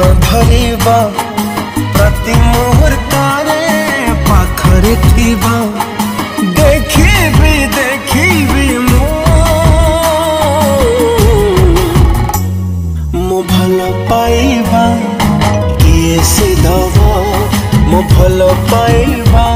धरवा धरिबा प्रति मुहूर्तारे पाखरे थीबा देखिबी देखिबी मो। मो भल पाइबा, किए से दवा मो भल पाइबा।